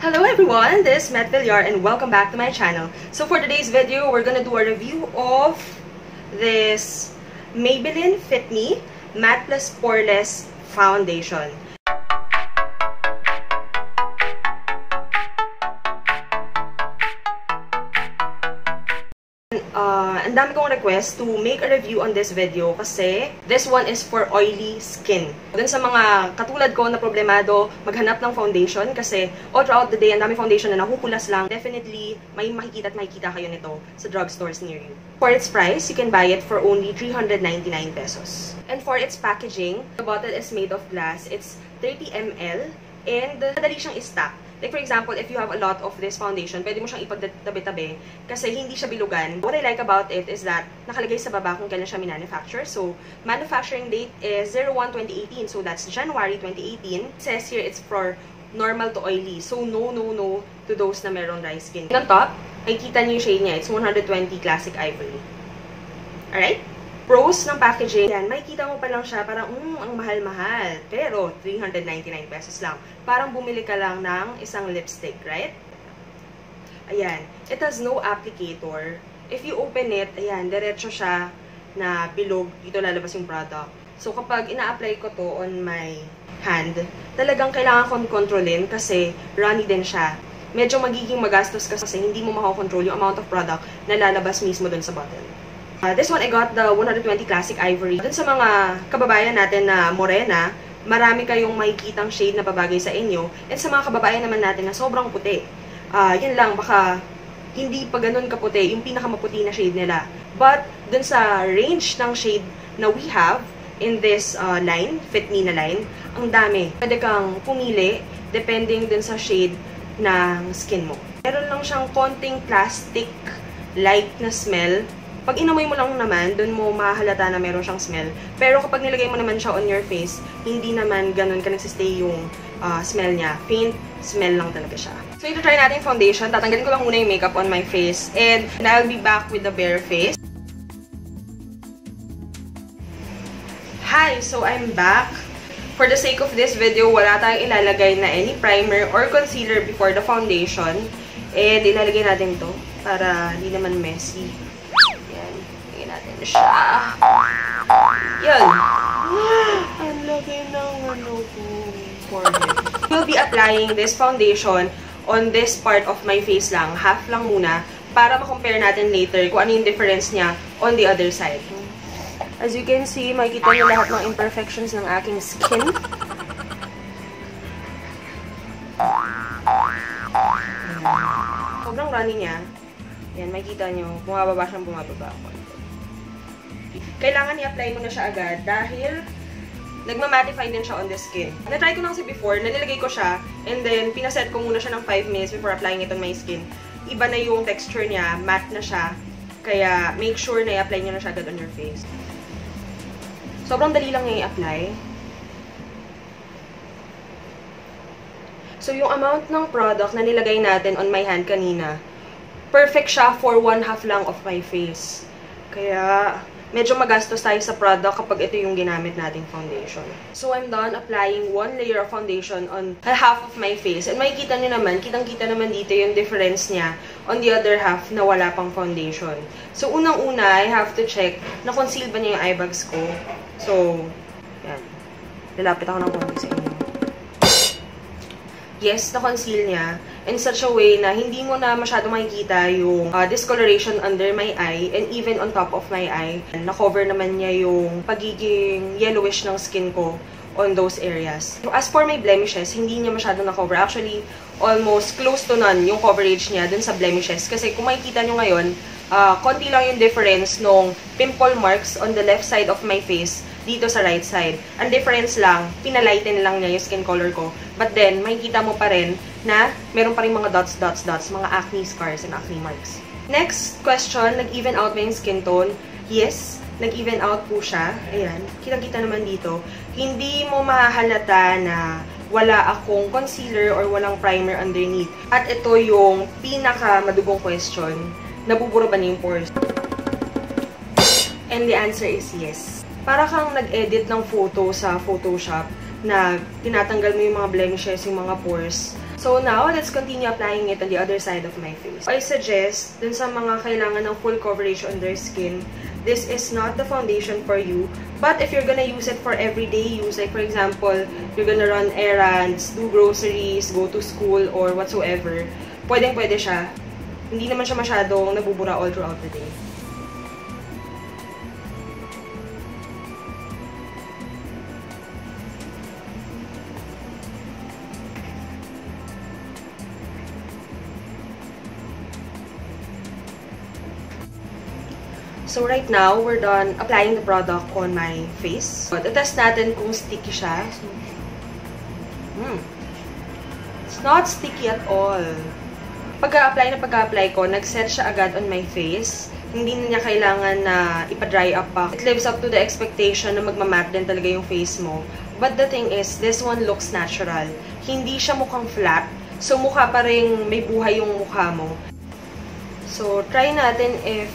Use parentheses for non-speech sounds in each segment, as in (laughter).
Hello everyone, this is Matt Villar and welcome back to my channel. So for today's video, we're gonna do a review of this Maybelline Fit Me Matte Plus Poreless Foundation. Uh, ang dami kong request to make a review on this video kasi this one is for oily skin. Dun sa mga katulad ko na problemado maghanap ng foundation kasi all throughout the day, ang dami foundation na nahukulas lang. Definitely, may makikita at makikita kayo nito sa drugstores near you. For its price, you can buy it for only 399 pesos. And for its packaging, the bottle is made of glass. It's 30 ml and madali siyang i-stack. Like, for example, if you have a lot of this foundation, pwede mo siyang ipagtabi-tabi kasi hindi siya bilugan. What I like about it is that nakalagay sa baba kung kailan siya minanufacture. So, manufacturing date is 01-2018. So, that's January 2018. It says here it's for normal to oily. So, no, no, no to those na meron dry skin. On top, ay kita niyo yung shade niya. It's 120 Classic Ivory. Alright? Pros ng packaging, yan, makikita mo pa lang siya, parang, mm, ang mahal-mahal. Pero, 399 pesos lang. Parang bumili ka lang ng isang lipstick, right? Ayan. It has no applicator. If you open it, ayan, diretso siya na bilog. Dito lalabas yung product. So, kapag ina-apply ko to on my hand, talagang kailangan kong kontrolin kasi runny din siya. Medyo magiging magastos kasi hindi mo makakontrol yung amount of product na lalabas mismo dun sa bottle. Uh, this one, I got the 120 Classic Ivory. Dun sa mga kababayan natin na morena, marami kayong makikitang shade na babagay sa inyo. And sa mga kababayan naman natin na sobrang puti, uh, yun lang, baka hindi pa ganun kaputi, yung pinakamaputi na shade nila. But, dun sa range ng shade na we have in this uh, line, Fit Me na line, ang dami. Pwede kang pumili depending dun sa shade ng skin mo. Meron lang siyang konting plastic-like na smell pag inamoy mo lang naman, dun mo mahalata na meron siyang smell. Pero kapag nilagay mo naman siya on your face, hindi naman ganun ka nagsistay yung uh, smell niya. Faint smell lang talaga siya. So, ito try natin foundation. Tatanggalin ko lang muna yung makeup on my face. And I'll be back with the bare face. Hi! So, I'm back. For the sake of this video, wala tayong ilalagay na any primer or concealer before the foundation. And ilalagay natin to para hindi naman messy siya. Yan. Ang laki ng ano ko. We'll be applying this foundation on this part of my face lang. Half lang muna para ma-compare natin later kung ano yung difference niya on the other side. As you can see, makikita niyo lahat ng imperfections ng aking skin. Sobrang runny niya. Yan, makikita niyo, bumababa siyang bumababa ako kailangan i-apply mo na siya agad dahil nagma-mattify din siya on the skin. Na-try ko na kasi before, nalilagay ko siya, and then pinaset ko muna siya ng 5 minutes before applying it on my skin. Iba na yung texture niya, matte na siya, kaya make sure na i-apply niyo na siya agad on your face. Sobrang dali lang i-apply. So, yung amount ng product na nilagay natin on my hand kanina, perfect siya for one half lang of my face. Kaya, medyo magastos tayo sa product kapag ito yung ginamit nating foundation. So, I'm done applying one layer of foundation on half of my face. And makikita nyo naman, kitang-kita naman dito yung difference niya on the other half na wala pang foundation. So, unang-una, I have to check na conceal ba niya yung eye bags ko. So, yan. Lalapit ako ng konti sa inyo. Yes, na-conceal niya in such a way na hindi mo na masyado makikita yung uh, discoloration under my eye and even on top of my eye. Na-cover naman niya yung pagiging yellowish ng skin ko on those areas. As for my blemishes, hindi niya masyado na-cover. Actually, almost close to none yung coverage niya dun sa blemishes. Kasi kung makikita nyo ngayon, uh, konti lang yung difference nung pimple marks on the left side of my face dito sa right side. Ang difference lang, pinalighten lang niya yung skin color ko. But then, makikita mo pa rin na meron pa rin mga dots, dots, dots, mga acne scars and acne marks. Next question, nag-even out ba yung skin tone? Yes, nag-even out po siya. Ayan, kitang-kita naman dito. Hindi mo mahahalata na wala akong concealer or walang primer underneath. At ito yung pinaka-madugong question, nabubura ba niya yung pores? And the answer is yes para kang nag-edit ng photo sa Photoshop na tinatanggal mo yung mga blemishes, yung mga pores. So now, let's continue applying it on the other side of my face. I suggest, dun sa mga kailangan ng full coverage on their skin, this is not the foundation for you. But if you're gonna use it for everyday use, like for example, you're gonna run errands, do groceries, go to school, or whatsoever, pwedeng-pwede siya. Hindi naman siya masyadong nabubura all throughout the day. So right now, we're done applying the product on my face. So, test natin kung sticky siya. So, hmm. It's not sticky at all. Pagka-apply na pagka-apply ko, nag-set siya agad on my face. Hindi na niya kailangan na ipa-dry up pa. It lives up to the expectation na magmamatte din talaga yung face mo. But the thing is, this one looks natural. Hindi siya mukhang flat. So, mukha pa rin may buhay yung mukha mo. So, try natin if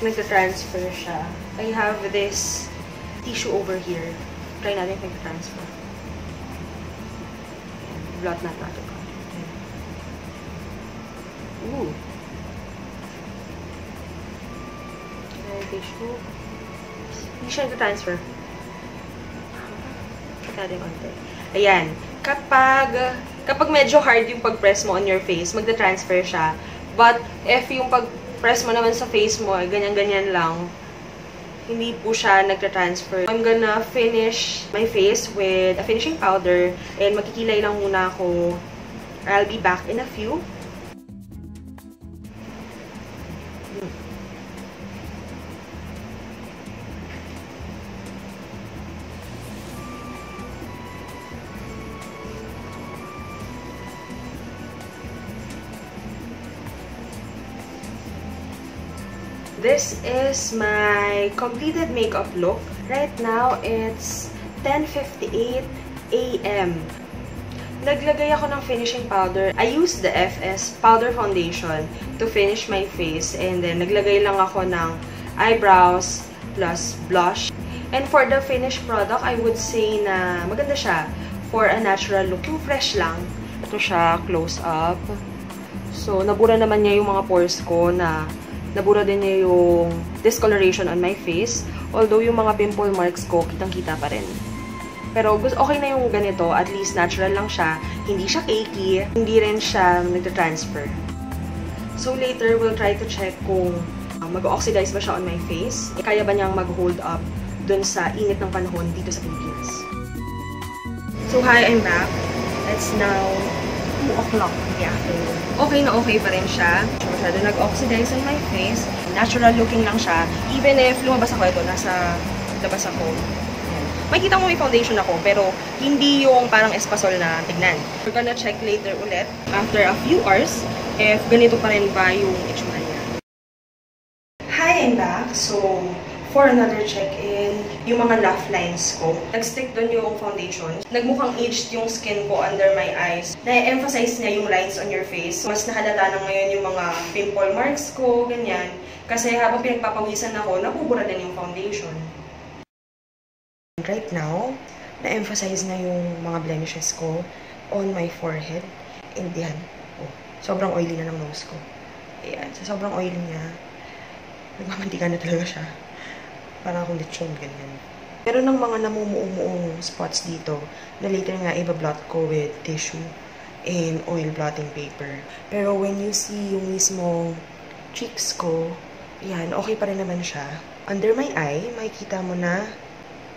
nagta-transfer siya. I have this tissue over here. Try natin if nagta-transfer. Blot na natin. Ooh. Tissue. Hindi siya nagta-transfer. Check natin konti. Ayan. Kapag, kapag medyo hard yung pag-press mo on your face, magta-transfer siya. But, if yung pag press mo naman sa face mo, ganyan-ganyan lang, hindi po siya nagtra-transfer. I'm gonna finish my face with a finishing powder and magkikilay lang muna ako. I'll be back in a few. This is my completed makeup look. Right now, it's 10.58 a.m. Naglagay ako ng finishing powder. I used the FS Powder Foundation to finish my face. And then, naglagay lang ako ng eyebrows plus blush. And for the finished product, I would say na maganda siya for a natural look. Yung fresh lang. Ito siya, close up. So, nabura naman niya yung mga pores ko na Nabura din niya yung discoloration on my face. Although yung mga pimple marks ko, kitang-kita pa rin. Pero okay na yung ganito. At least natural lang siya. Hindi siya cakey. Hindi rin siya nagta-transfer. So later, we'll try to check kung uh, mag-oxidize ba siya on my face. E kaya ba niyang mag-hold up dun sa init ng panahon dito sa Pilipinas. So hi, I'm back. It's now 2 o'clock in. Okay na okay pa rin siya. Masyado nag-oxidize on my face. Natural looking lang siya. Even if lumabas ako ito, nasa labas ako. Makikita mo may foundation ako, pero hindi yung parang espasol na tignan. We're gonna check later ulit, after a few hours, if ganito pa rin ba yung itsura niya. Hi, I'm back. So, for another check-in, yung mga laugh lines ko. Nag-stick doon yung foundation. Nagmukhang aged yung skin ko under my eyes. Na-emphasize niya yung lines on your face. Mas nahalata na ngayon yung mga pimple marks ko, ganyan. Kasi habang pinagpapawisan ako, nabubura din yung foundation. Right now, na-emphasize na yung mga blemishes ko on my forehead. And yan. Oh, sobrang oily na ng nose ko. Ayan. So, sobrang oily niya. Nagmamantika na talaga siya. Parang akong lechon, ganyan. Meron ng mga namumuumuong spots dito na later nga iba-blot ko with tissue and oil blotting paper. Pero when you see yung mismo cheeks ko, yan, okay pa rin naman siya. Under my eye, makikita mo na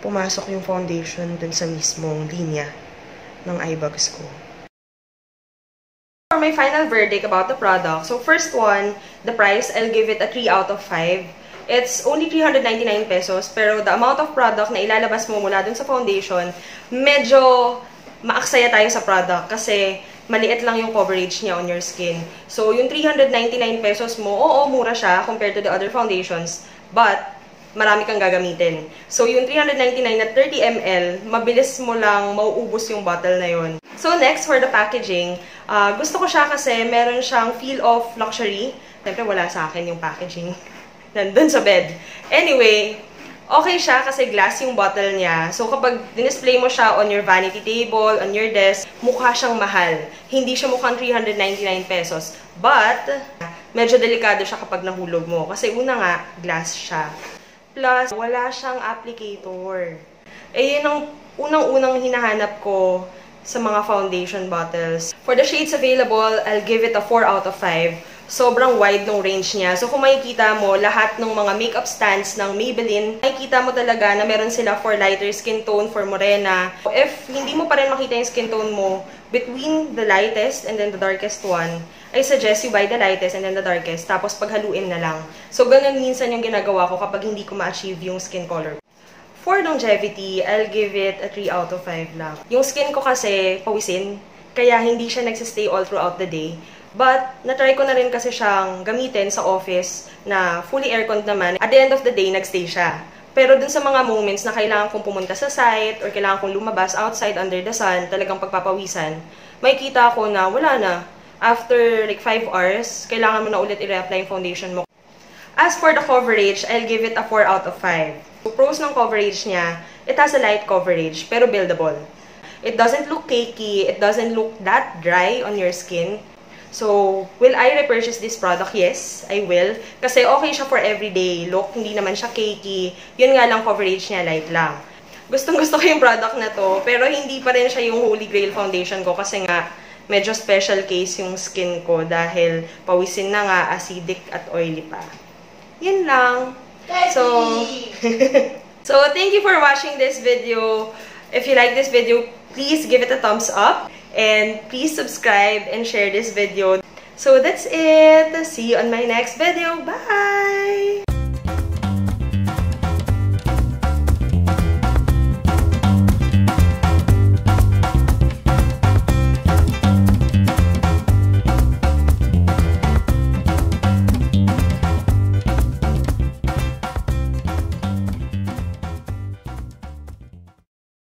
pumasok yung foundation dun sa mismong linya ng eye bags ko. For my final verdict about the product, so first one, the price, I'll give it a 3 out of 5. It's only 399 pesos, pero the amount of product na ilalabas mo mula dun sa foundation, medyo maaksaya tayo sa product kasi maliit lang yung coverage niya on your skin. So, yung 399 pesos mo, oo, mura siya compared to the other foundations, but marami kang gagamitin. So, yung 399 na 30 ml, mabilis mo lang mauubos yung bottle na yun. So, next, for the packaging, uh, gusto ko siya kasi meron siyang feel of luxury. Siyempre, wala sa akin yung packaging. (laughs) nandun sa bed. Anyway, Okay siya kasi glass yung bottle niya. So, kapag dinisplay mo siya on your vanity table, on your desk, mukha siyang mahal. Hindi siya mukhang 399 pesos. But, medyo delikado siya kapag nahulog mo. Kasi una nga, glass siya. Plus, wala siyang applicator. Eh, yun ang unang-unang hinahanap ko sa mga foundation bottles. For the shades available, I'll give it a 4 out of 5 sobrang wide ng range niya. So, kung makikita mo, lahat ng mga makeup stands ng Maybelline, makikita mo talaga na meron sila for lighter skin tone, for morena. If hindi mo pa rin makita yung skin tone mo, between the lightest and then the darkest one, I suggest you buy the lightest and then the darkest, tapos paghaluin na lang. So, ganun minsan yung ginagawa ko kapag hindi ko ma-achieve yung skin color. For longevity, I'll give it a 3 out of 5 lang. Yung skin ko kasi, pawisin, kaya hindi siya nagsistay all throughout the day. But, natry ko na rin kasi siyang gamitin sa office na fully aircon naman. At the end of the day, nagstay siya. Pero dun sa mga moments na kailangan kong pumunta sa site or kailangan kong lumabas outside under the sun, talagang pagpapawisan, may kita ko na wala na. After like 5 hours, kailangan mo na ulit i-reapply yung foundation mo. As for the coverage, I'll give it a 4 out of 5. So, pros ng coverage niya, it has a light coverage, pero buildable. It doesn't look cakey, it doesn't look that dry on your skin. So, will I repurchase this product? Yes, I will. Kasi okay siya for everyday look. Hindi naman siya cakey. Yun nga lang, coverage niya light lang. Gustong gusto ko yung product na to. Pero hindi pa rin siya yung holy grail foundation ko. Kasi nga, medyo special case yung skin ko. Dahil pawisin na nga, acidic at oily pa. Yun lang. So, (laughs) so thank you for watching this video. If you like this video, please give it a thumbs up. And please subscribe and share this video. So that's it. See you on my next video. Bye!